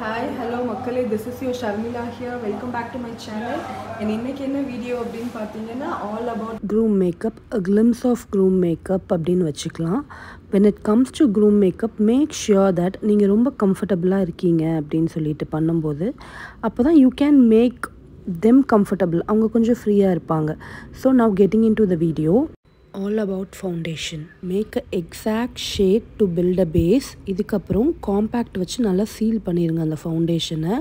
Hi hello மக்களே this is your Sharmila here welcome back to my channel என் இன்னைக்கு என்ன video அப்படின்னு பார்த்தீங்கன்னா all about groom makeup a glimpse of groom makeup அப்படின்னு வச்சுக்கலாம். When it comes to groom makeup make sure that நீங்கள் ரொம்ப கம்ஃபர்டபுளாக இருக்கீங்க அப்படின்னு சொல்லிட்டு பண்ணும்போது அப்போ தான் you can make them comfortable அவங்க கொஞ்சம் ஃப்ரீயாக இருப்பாங்க. So now getting into the video all about foundation make a exact shade to build a base இதுக்கப்புறம் காம்பேக்ட் வச்சு நல்லா சீல் பண்ணிடுங்க அந்த ஃபவுண்டேஷனை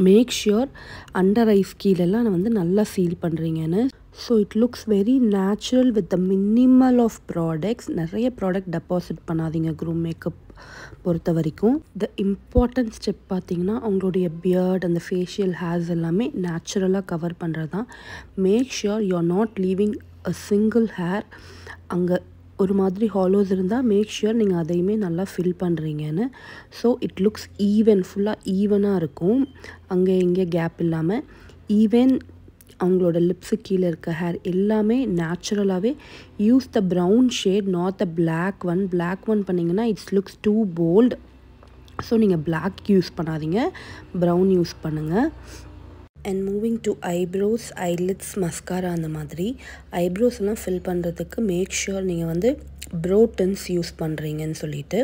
மேக் ஷியோர் அண்டர் ஐஸ் கீழெல்லாம் நான் வந்து நல்லா சீல் பண்ணுறீங்கன்னு so it looks very natural with the minimal of products நிறைய ப்ராடக்ட் டெபாசிட் பண்ணாதீங்க க்ரூம் மேக்கப் பொறுத்த வரைக்கும். த இம்பார்ட்டன்ட் ஸ்டெப் பார்த்தீங்கன்னா அவங்களுடைய பியர்ட் அந்த ஃபேஷியல் ஹேர்ஸ் எல்லாமே நேச்சுரலாக கவர் பண்ணுறது தான் make sure you are not leaving a single hair அங்கே ஒரு மாதிரி ஹாலோஸ் இருந்தால் மேக் ஷியோர் நீங்கள் அதையுமே நல்லா ஃபில் பண்ணுறீங்கன்னு ஸோ இட் லுக்ஸ் ஈவன் ஃபுல்லாக ஈவனாக இருக்கும். அங்கே இங்கே கேப் இல்லாமல் ஈவன் அவங்களோட லிப்ஸு கீழே இருக்க ஹேர் எல்லாமே நேச்சுரலாகவே use the brown shade not the black one black one பண்ணிங்கன்னா it's looks too bold so நீங்கள் பிளாக் யூஸ் பண்ணாதீங்க. ப்ரௌன் யூஸ் பண்ணுங்கள் and moving to eyebrows eyelids mascara அந்த மாதிரி. ஐப்ரோஸ் எல்லாம் ஃபில் பண்ணுறதுக்கு மேக் ஷுர் நீங்கள் வந்து ப்ரோ டென்ஸ் யூஸ் பண்ணுறீங்கன்னு சொல்லிட்டு.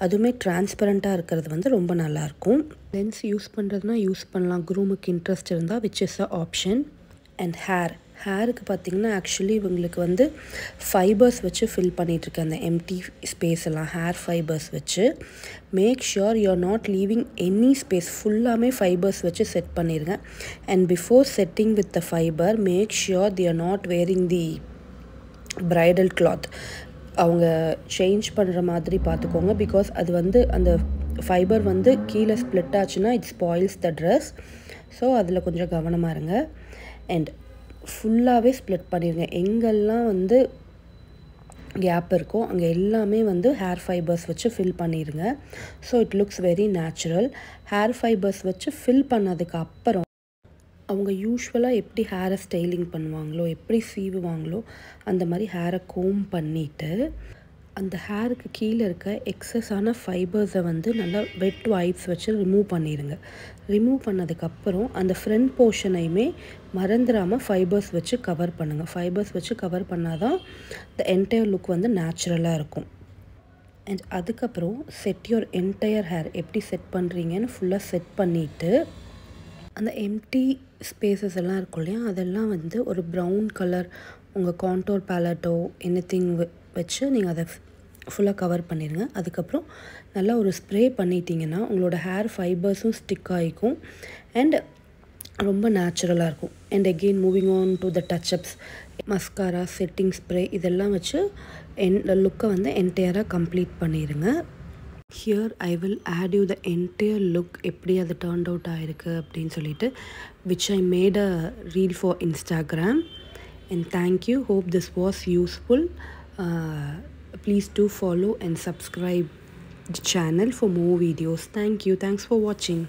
அதுவுமே டிரான்ஸ்பரண்ட்டாக இருக்கிறது வந்து ரொம்ப நல்லாயிருக்கும். லென்ஸ் யூஸ் பண்ணுறதுனா யூஸ் பண்ணலாம். குரூமுக்கு இன்ட்ரெஸ்ட் இருந்தால் which is a option and hair ஹேருக்கு பார்த்திங்கன்னா ஆக்சுவலி இவங்களுக்கு வந்து ஃபைபர்ஸ் வச்சு ஃபில் பண்ணிகிட்ருக்கேன் அந்த எம்டி ஸ்பேஸ் எல்லாம் ஹேர் ஃபைபர்ஸ் வச்சு. Make sure you are not leaving any space ஃபுல்லாமே ஃபைபர்ஸ் வச்சு செட் பண்ணிடுங்க and before setting with the fibre make sure they are not wearing the bridal cloth அவங்க change பண்ணுற மாதிரி பார்த்துக்கோங்க. பிகாஸ் அது வந்து அந்த ஃபைபர் வந்து கீழே ஸ்ப்ளிட் ஆச்சுன்னா it's spoils the dress so அதில் கொஞ்சம் கவனமாக இருங்க. அண்ட் ஃபுல்லாகவே ஸ்ப்ளிட் பண்ணிடுங்க எங்கெல்லாம் வந்து கேப் இருக்கோ அங்கே எல்லாமே வந்து ஹேர் ஃபைபர்ஸ் வச்சு ஃபில் பண்ணிடுங்க so it looks very natural hair fibres வச்சு ஃபில் பண்ணதுக்கு அப்புறம் அவங்க யூஸ்வலாக எப்படி ஹேரை ஸ்டைலிங் பண்ணுவாங்களோ எப்படி சீவுவாங்களோ அந்த மாதிரி ஹேரை கோம் பண்ணிவிட்டு அந்த ஹேருக்கு கீழே இருக்க எக்ஸஸான ஃபைபர்ஸை வந்து நல்லா வெட் வைப்ஸ் வச்சு ரிமூவ் பண்ணிடுங்க ரிமூவ் பண்ணதுக்கப்புறம் அந்த ஃப்ரண்ட் போர்ஷனையுமே மறந்துடாமல் ஃபைபர்ஸ் வச்சு கவர் பண்ணுங்கள் ஃபைபர்ஸ் வச்சு கவர் பண்ணால் தான் த என்டையர் லுக் வந்து நேச்சுரலாக இருக்கும். அண்ட் அதுக்கப்புறம் செட் யோர் என்டையர் ஹேர் எப்படி செட் பண்ணுறீங்கன்னு ஃபுல்லாக செட் பண்ணிவிட்டு அந்த எம்டி ஸ்பேசஸ் எல்லாம் இருக்கும் இல்லையா? அதெல்லாம் வந்து ஒரு ப்ரௌன் கலர் உங்கள் கான்டோர் பேலட்டோ எனி திங் வச்சு நீங்கள் அதை ஃபுல்லாக கவர் பண்ணிடுங்க அதுக்கப்புறம் நல்லா ஒரு ஸ்ப்ரே பண்ணிட்டீங்கன்னா உங்களோட ஹேர் ஃபைபர்ஸும் ஸ்டிக் ஆகிக்கும் அண்ட் ரொம்ப நேச்சுரலாக இருக்கும். And again moving on to the touchups mascara setting spray இதெல்லாம் வச்சு என் லுக்கை வந்து என்டையராக கம்ப்ளீட் பண்ணிடுங்க here I will add you the entire look எப்படி அது டேர்ன் அவுட் ஆகிருக்கு அப்படின்னு சொல்லிட்டு which I made a reel for Instagram and thank you hope this was useful uh, please do follow and subscribe the channel for more videos. Thank you. Thanks for watching.